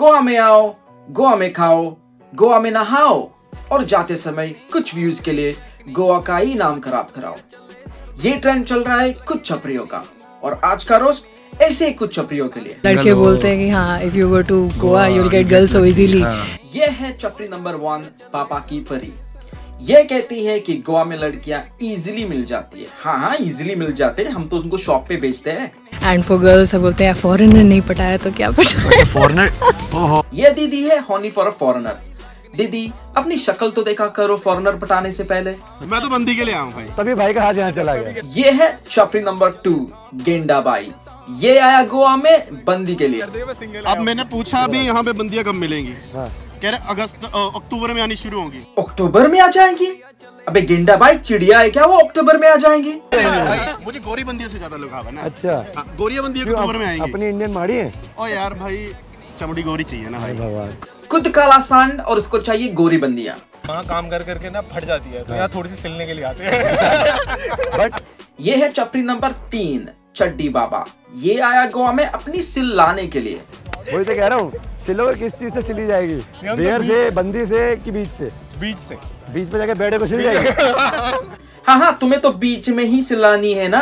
गोवा में आओ गोवा में खाओ गोवा में नहाओ और जाते समय कुछ व्यूज़ के लिए गोवा का ही नाम खराब कराओ। ये ट्रेंड चल रहा है कुछ छपरियों का और आज का रोस्ट ऐसे ही कुछ छपरियों के लिए। लड़के बोलते हैं कि हाँ if you go to Goa you will get girls so easily ये है छपरी नंबर वन पापा की परी। ये कहती है कि गोवा में लड़कियाँ इजीली मिल जाती है। हाँ हाँ इजीली मिल जाते हैं। हम तो उनको शॉप पे बेचते हैं। एंड फॉर गर्ल्स बोलते हैं फॉरेनर नहीं पटाया तो क्या पटाया? फॉरनर ओहो। ये दीदी है होनी फॉर अ फॉरेनर दीदी अपनी शक्ल तो देखा करो फॉरेनर पटाने से पहले। मैं तो बंदी के लिए आऊँ भाई। तभी भाई का हाथ यहाँ चला गया। ये है चपरी नंबर टू गेंडा बाई। ये आया गोवा में बंदी के लिए। अब मैंने पूछा अभी यहाँ पे बंदियाँ कब मिलेंगी? कह रहे अगस्त अक्टूबर में आनी शुरू होगी। अक्टूबर में आ जाएँगी? अबे गेंडा भाई चिड़िया है क्या वो अक्टूबर में आ जाएँगी? भाई मुझे गोरी बंदियों से ज़्यादा लगाव है ना। अच्छा। हाँ, गोरिया बंदी अक्टूबर में आएँगी। अपनी इंडियन माड़ी है? ओ यार भाई चमड़ी गोरी चाहिए ना भाई। खुद काला सांड और उसको चाहिए गोरी बंदियाँ वहाँ काम कर करके ना फट जाती है तो यहाँ थोड़ी सी सिलने के लिए आते हैं। बट ये है चपड़ी नंबर तीन चड्डी बाबा। ये आया गोवा में अपनी सिल लाने के लिए। वही तो कह रहा हूँ। सिलोगे किस चीज़ से सिली जाएगी? तो बेयर से बंदी से कि बीच से? बीच से। बीच पे जाके बैठे को सिल जाएगी। हाँ हाँ तुम्हें तो बीच में ही सिलानी है ना।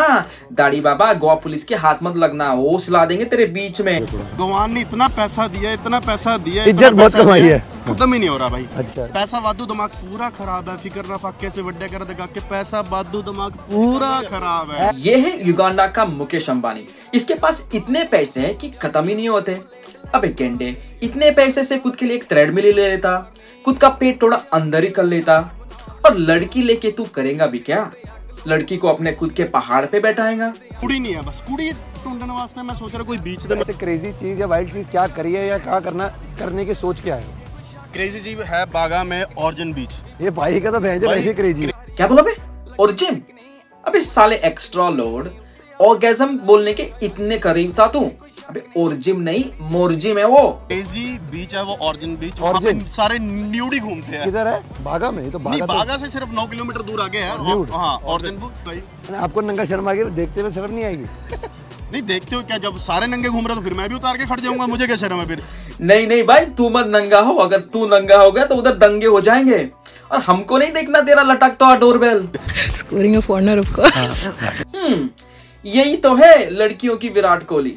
दाढ़ी बाबा गोवा पुलिस के हाथ मत लगना वो सिला देंगे तेरे बीच में। भगवान ने इतना पैसा दिया इतना पैसा दिया इज़्ज़त बहुत कमाई है। खत्म ही नहीं हो रहा भाई। अच्छा। पैसा वादू दिमाग पूरा खराब है फ़िक्र ना फाके से वड्डे कर दिखा के पैसा वादू दिमाग पूरा खराब है। ये है युगांडा का मुकेश अंबानी। इसके पास इतने पैसे हैं कि खत्म ही नहीं होते। अबे गेंडे इतने पैसे से खुद के लिए एक थ्रेडमिल ही ले लेता। खुद का पेट थोड़ा अंदर ही कर लेता। और लड़की लेके तू करेगा भी क्या? लड़की को अपने खुद के पहाड़ पे बैठाएगा। कुड़ी नहीं है बस कुड़ी ढूँढने वास्ते मैं सोच रहा कोई बीच दे। ऐसे क्रेजी चीज़ या वाइल्ड चीज़ क्या करी है या क्या करना करने की सोच क्या है? क्रेजी चीज़ है बागा में ऑर्जन बीच ये भाई का तो भेज क्रेजी क्या बोला बे? और अबे साले एक्स्ट्रा लोड ऑर्गेजम बोलने के इतने करीब था तू। अबे और नहीं मोरजिम है वो। क्रेजी बीच है वो ऑर्जन बीच वहाँ सारे न्यूडी घूमते हैं। किधर है? बागा में ये तो नहीं बागा बागा से सिर्फ़ नौ किलोमीटर दूर आगे है? हाँ ऑर्जन भाई। तो आपको नंगा शर्म गई देखते हुए शर्म नहीं आएगी? नहीं देखते हो क्या जब सारे नंगे घूम रहे तो फिर मैं भी उतार के खड़ जाऊँगा। मुझे क्या शर्म है फिर? नहीं नहीं भाई तू मत नंगा हो। अगर तू नंगा हो गया तो उधर दंगे हो जाएँगे। और हमको नहीं देखना तेरा लटकता doorbell. Scoring a foreigner of course hmm यही तो है लड़कियों की विराट कोहली।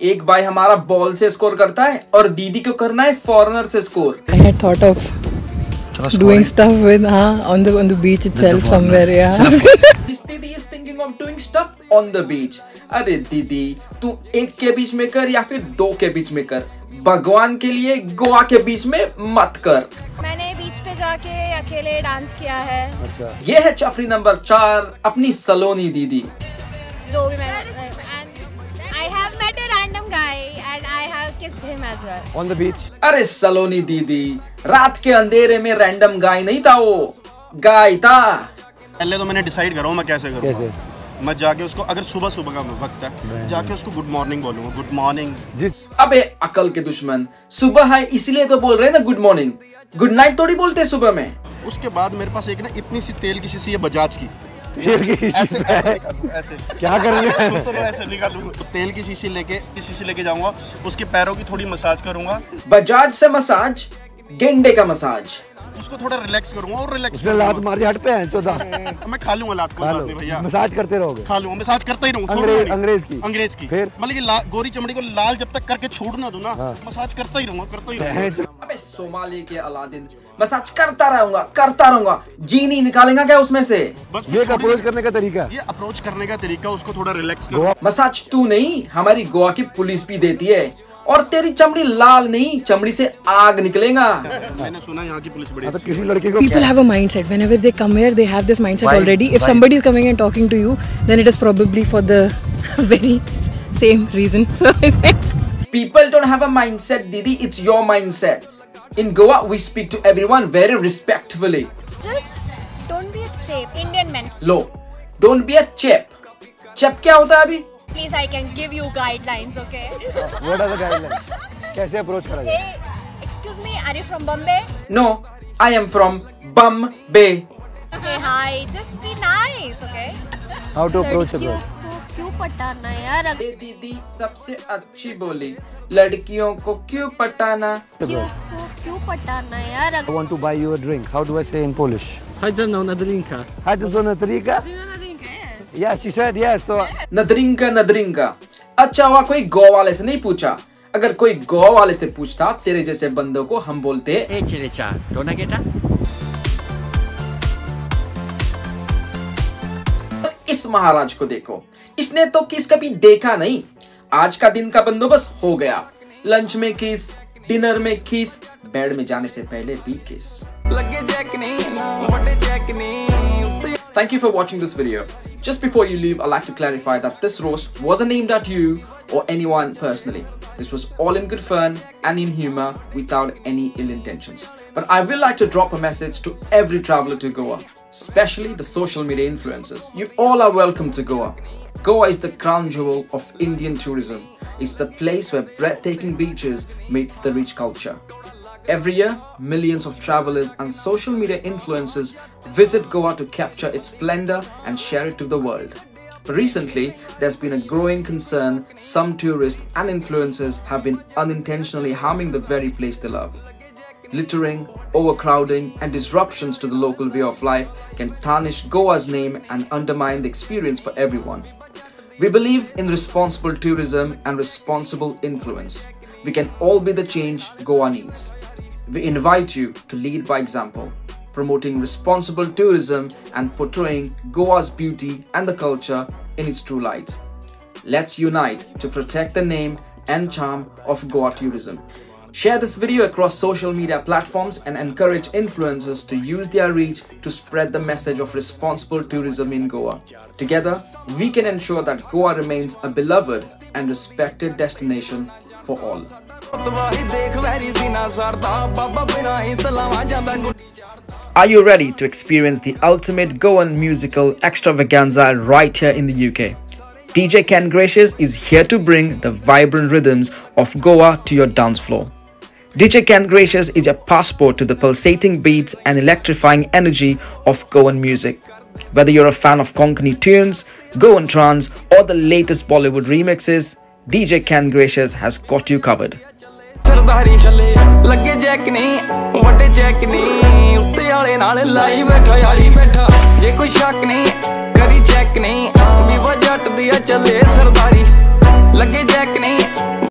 एक भाई हमारा बॉल से स्कोर करता है और दीदी को करना है फॉरनर से स्कोर। Doing stuff with हाँ on the on the beach itself somewhere yeah. This दीदी is thinking of doing stuff on the beach. अरे दीदी तू एक के बीच में कर या फिर दो के बीच में कर? भगवान के लिए गोवा के बीच में मत कर। मैंने बीच पे जाके अकेले डांस किया है। अच्छा ये है चपरी नंबर चार अपनी सलोनी दीदी। जो भी मैं I have met a random guy and I have kissed him as well on the beach अरे सलोनी दीदी रात के अंधेरे में रैंडम गाय नहीं था वो। गाय था। पहले तो मैंने डिसाइड करा मैं कैसे करूँगा कैसे? मैं जाके उसको अगर सुबह सुबह का वक्त है जाके उसको गुड मॉर्निंग बोलूँगा। गुड मॉर्निंग अबे अकल के दुश्मन। सुबह है इसलिए तो बोल रहे हैं ना गुड मॉर्निंग गुड नाइट थोड़ी बोलते हैं सुबह में। उसके बाद मेरे पास एक ना इतनी सी तेल की शीशी है बजाज की। तेल की ऐसे शीशी ऐसे है। निकालूं, ऐसे। क्या करने सुन तो ऐसे निकालूं। तो तेल की शीशी लेके शीशी लेके जाऊँगा उसके पैरों की थोड़ी मसाज करूँगा। बजाज से मसाज गेंडे का मसाज। उसको थोड़ा रिलैक्स करूँगा और रिलैक्स उसने लात मार हट पे है चौदह। मैं खा लूँगा लात को खा भैया। मसाज करते रहोगे। खा लूँगा मसाज करता ही रहूँगा अंग्रेज- अंग्रेज़ की? अंग्रेज़ की। फिर? मतलब कि गोरी चमड़ी को लाल जब तक करके छोड़ ना दूँ ना हाँ। मसाज करता ही रहूँगा करता ही रहूँगा। सोमाली के अलादीन मसाज करता रहूँगा करता रहूँगा जीनी निकालेगा क्या उसमें से बस ये अप्रोच करने का तरीका ये अप्रोच करने का तरीका उसको थोड़ा रिलैक्स मसाज तू नहीं हमारी गोवा की पुलिस भी देती है और तेरी चमड़ी लाल नहीं चमड़ी से आग निकलेगा मैंने सुना यहाँ की पुलिस बड़ी हाँ, तो किसी लड़के को people have a mindset whenever they come here they have this mindset Why- already if why? somebody is coming and talking to you then it is probably for the very same reason so People don't have a mindset, Didi. It's your mindset. In Goa, we speak to everyone very respectfully. Just don't be a cheap Indian man Low. Don't be a chep. Chep क्या होता है अभी? Please I can give you guidelines okay what are the guideline कैसे approach करा हे जाए excuse me are you from Bombay No, I am from Bombay. Hey hi just be nice okay how to approach लड़कियों approach को क्यों पटाना यार ये दीदी सबसे अच्छी बोली लड़कियों को क्यों पटाना? क्यों क्यों पटाना यार I want to buy you a drink how do I say in Polish hi Polish? No na hi Chodzę no drinka? या शी सेड यस सो नदरिंका नदरिंका अच्छा हुआ कोई गो वाले से नहीं पूछा? अगर कोई गो वाले से पूछता तेरे जैसे बंदों को हम बोलते ए चिरेचा डोना गेटा इस महाराज को देखो इसने तो किस कभी देखा नहीं आज का दिन का बंदोबस्त हो गया लंच में किस डिनर में किस बेड में जाने से पहले भी किस Thank you for watching this video. Just before you leave, I'd like to clarify that this roast wasn't aimed at you or anyone personally. This was all in good fun and in humor without any ill intentions. But I will like to drop a message to every traveler to Goa, especially the social media influencers. You all are welcome to Goa. Goa is the crown jewel of Indian tourism. It's the place where breathtaking beaches meet the rich culture. Every year, millions of travelers and social media influencers visit Goa to capture its splendor and share it to the world. Recently, there's been a growing concern some tourists and influencers have been unintentionally harming the very place they love. Littering, overcrowding, and disruptions to the local way of life can tarnish Goa's name and undermine the experience for everyone. We believe in responsible tourism and responsible influence. We can all be the change Goa needs. We invite you to lead by example, promoting responsible tourism and portraying Goa's beauty and the culture in its true light. Let's unite to protect the name and charm of Goa tourism. Share this video across social media platforms and encourage influencers to use their reach to spread the message of responsible tourism in Goa. Together, we can ensure that Goa remains a beloved and respected destination for all. Are you ready to experience the ultimate Goan musical extravaganza right here in the UK? DJ Ken Gracious is here to bring the vibrant rhythms of Goa to your dance floor. DJ Ken Gracious is a passport to the pulsating beats and electrifying energy of Goan music. Whether you're a fan of Konkani tunes, Goan trance, or the latest Bollywood remixes, DJ Ken Gracious has got you covered. ਸਰਦਾਰੀ ਚੱਲੇ ਲੱਗੇ check ਨਹੀਂ ਵੱਡੇ check ਨਹੀਂ ਉੱਤੇ ਵਾਲੇ ਨਾਲ ਲਾਈ ਬੈਠਾ ਆਈ ਬੈਠਾ ਜੇ ਕੋਈ ਸ਼ੱਕ ਨਹੀਂ ਕਰੀ ਚੈੱਕ ਨਹੀਂ ਵੀ ਜੱਟ ਦੀ ਆ ਚੱਲੇ ਸਰਦਾਰੀ ਲੱਗੇ ਚੈੱਕ ਨਹੀਂ